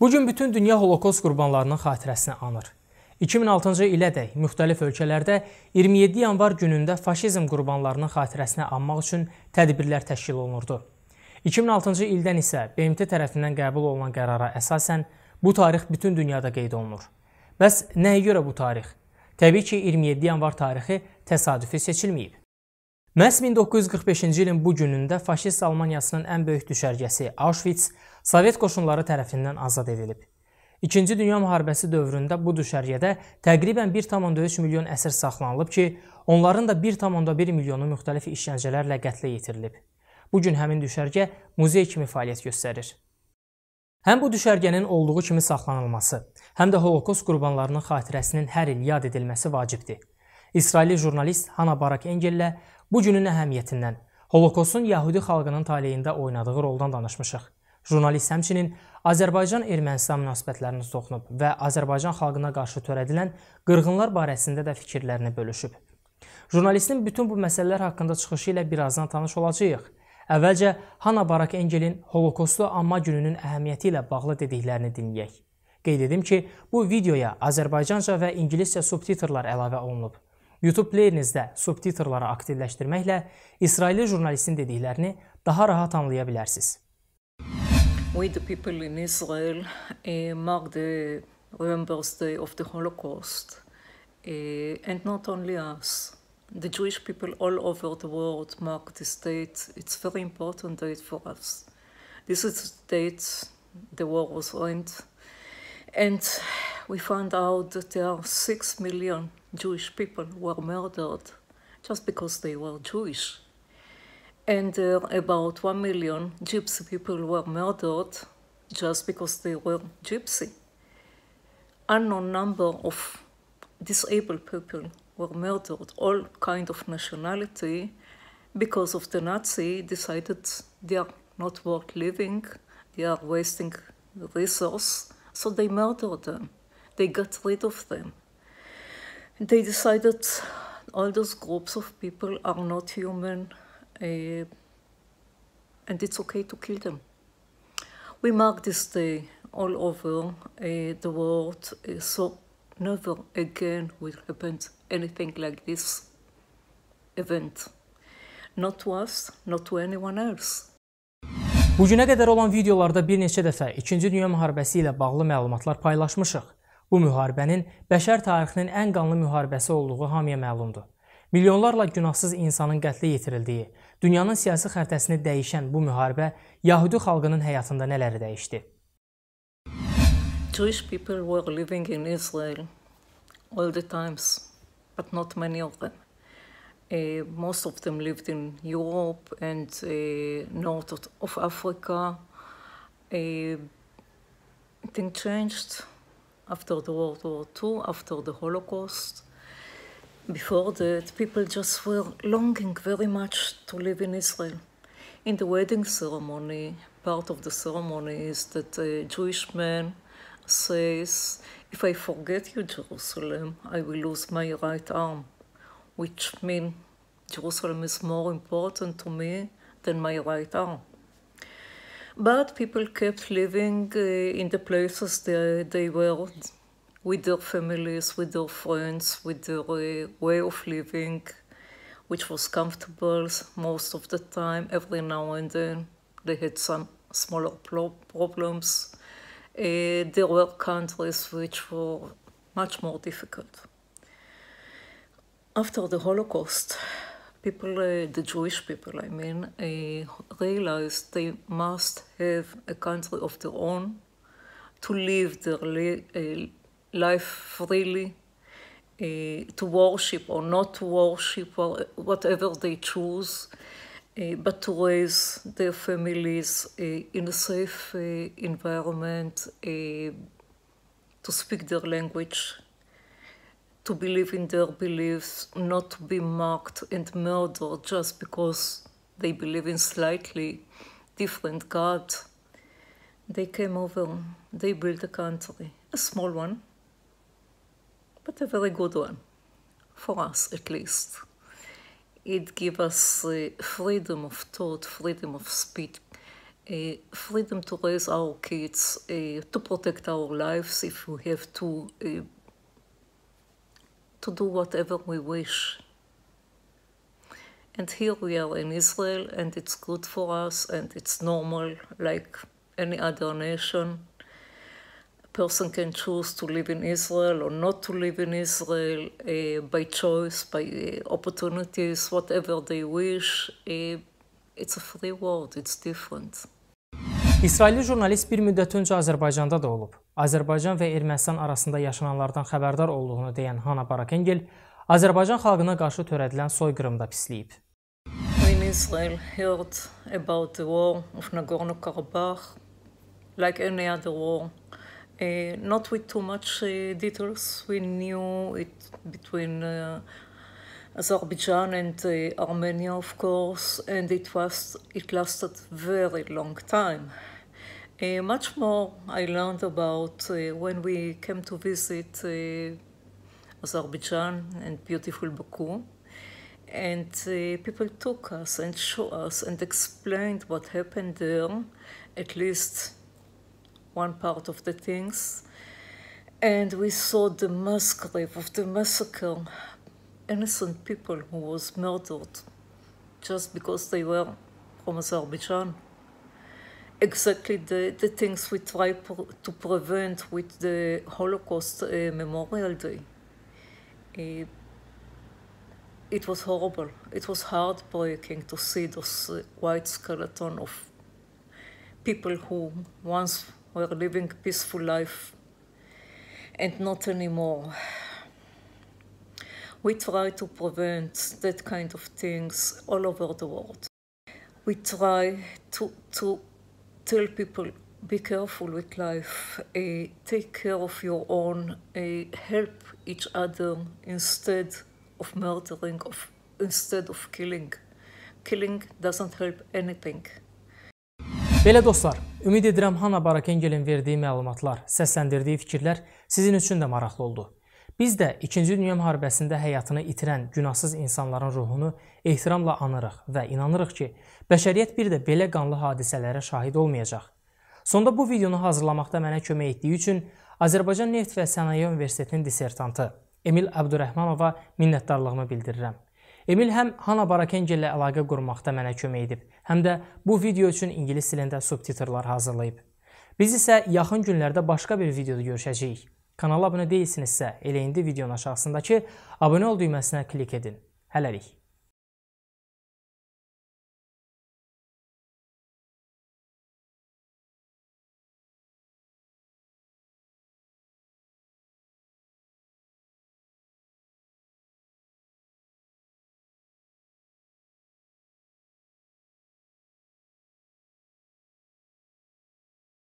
Bu gün bütün dünya Holokost qurbanlarının xatirəsini anır. 2006-cı ilədək müxtəlif ölkələrdə 27 yanvar günündə faşizm qurbanlarının xatirəsini anmaq üçün tədbirlər təşkil olunurdu. 2006-cı ildən isə BMT tərəfindən qəbul olunan qərara əsasən bu tarix bütün dünyada qeyd olunur. Bəs nəyə görə bu tarix? Təbii ki, 27 yanvar tarixi təsadüfi seçilməyib. Məhz 1945-ci ilin bu günündə faşist Almaniyasının ən böyük düşərgəsi Auschwitz Sovet qoşunları tərəfindən azad edilib. İkinci Dünya müharibəsi dövründə bu düşərgədə təqribən 1,3 milyon əsir saxlanılıb ki, onların da 1,1 milyonu müxtəlif işgəncələrlə qətlə yetirilib. Bu gün həmin düşərgə muzey kimi fəaliyyət göstərir. Həm bu düşərgənin olduğu kimi saxlanılması, həm də Holokost qurbanlarının xatirəsinin hər il yad edilməsi vacibdir. İsrailli jurnalist Hana Barak Engellə bu günün əhəmiyyətindən, Holokostun Yahudi xalqının taleyində oynadığı roldan danışmışıq. Jurnalist həmçinin Azərbaycan-Ermənistan münasibətlərini toxunub və Azərbaycan xalqına qarşı törədilən qırğınlar barəsində də fikirlərini bölüşüb. Jurnalistin bütün bu məsələlər haqqında çıxışı ilə birazdan tanış olacağıq. Əvvəlcə Hana Barak Engelin Holokostu anma gününün əhəmiyyəti ilə bağlı dediklərini dinləyək. Qeyd edim ki, bu videoya Azərbaycanca və ingiliscə subtitrlar əlavə olunub. YouTube pleyerinizdə subtitrları aktivləşdirməklə İsrailli jurnalistin dediklərini daha rahat anlaya bilərsiniz. We the people in Israel uh, mark the Remembrance Day of the Holocaust. Uh, and not only us, the Jewish people all over the world mark this date. It's very important date for us. This is the date the war was end. And we found out that there are six million Jewish people were murdered just because they were Jewish. And uh, about one million gypsy people were murdered just because they were gypsy. Unknown number of disabled people were murdered, all kind of nationality, because of the Nazi decided they are not worth living, they are wasting resource, so they murdered them. They got rid of them. They decided all those groups of people are not human uh, and it's okay to kill them. We mark this day all over uh, the world, uh, so never again will happen anything like this event. Not to us, not to anyone else. Bu günə qədər olan videolarda bir neçə dəfə 2-ci Dünya müharibəsi ilə bağlı məlumatlar paylaşmışıq. Bu müharibənin bəşər tarixinin ən qanlı müharibəsi olduğu hamıya məlumdur. Milyonlarla günahsız insanın qətlə yetirildiyi, dünyanın siyasi xəritəsini dəyişən bu müharibə Yahudi xalqının həyatında nələri dəyişdi? Jewish people were living in Israel all the times, but not many of them. Uh, most of them lived in Europe and uh, north of Africa. Uh, things changed after the World War II, after the Holocaust. Before that, people just were longing very much to live in Israel. In the wedding ceremony, part of the ceremony is that a Jewish man says, If I forget you, Jerusalem, I will lose my right arm, which means Jerusalem is more important to me than my right arm. But people kept living uh, in the places they, they were with their families, with their friends, with their uh, way of living, which was comfortable most of the time. Every now and then they had some smaller problems. Uh, there were countries which were much more difficult. After the Holocaust, people, uh, the Jewish people, I mean, uh, realized they must have a country of their own to live their uh, life freely, uh, to worship or not to worship, or whatever they choose, uh, but to raise their families uh, in a safe environment, to speak their language to believe in their beliefs, not to be mocked and murdered just because they believe in slightly different God. They came over, they built a country, a small one, but a very good one, for us at least. It gives us uh, freedom of thought, freedom of speech, uh, freedom to raise our kids, uh, to protect our lives if we have to, uh, to do whatever we wish. And here we are in Israel, and it's good for us, and it's normal like any other nation. A person can choose to live in Israel or not to live in Israel uh, by choice, by uh, opportunities, whatever they wish. Uh, it's a free world, it's different. İsrailli jurnalist bir müddət öncə Azərbaycanda da olub. Azərbaycan və Ermənistan arasında yaşananlardan xəbərdar olduğunu deyən Hana Barakengel Azərbaycan xalqına qarşı törədilən soyqırımda pisləyib. In Israel heard about the war of Nagorno-Karabakh like any other war. Uh, not with too much uh, details. We knew it between uh, Azerbaijan and uh, Armenia, of course, and it was it lasted very long time. Uh, much more I learned about uh, when we came to visit uh, Azerbaijan and beautiful Baku. And people took us and showed us and explained what happened there, at least one part of the things. And we saw the mass grave of the massacre innocent people who was murdered just because they were from Azerbaijan. Exactly the, the things we try to prevent with the Holocaust uh, Memorial Day. Uh, it was horrible. It was heartbreaking to see those uh, white skeleton of people who once were living peaceful life and not anymore we try to prevent that kind of things all over the world. We try to, to tell people be careful with life, uh, take care of your own, uh, help each other instead of murdering, of, instead of killing. Killing doesn't help anything. Belə dostlar, ümid edirəm Hanna Barakengelin verdiyi məlumatlar, səsləndirdiyi fikirlər sizin üçün də maraqlı oldu. Biz də 2-ci Dünya müharibəsində həyatını itirən günahsız insanların ruhunu ehtiramla anırıq və inanırıq ki, bəşəriyyət bir də belə qanlı hadisələrə şahid olmayacaq. Sonda bu videonu hazırlamaqda mənə kömək etdiyi üçün Azərbaycan Neft və Sənaye Universitetinin dissertantı Emil Abdurrəhmanova minnətdarlığımı bildirirəm. Emil həm Hana Barakengel ilə əlaqə qurmaqda mənə kömək edib, həm də bu video üçün ingilis dilində subtitrlar hazırlayıb. Biz isə yaxın günlərdə başqa bir videoda görüşəcəyik. Kanala abunə deyilsinizsə, elə indi videonun aşağısındakı abunə ol düyməsinə klik edin. Hələlik.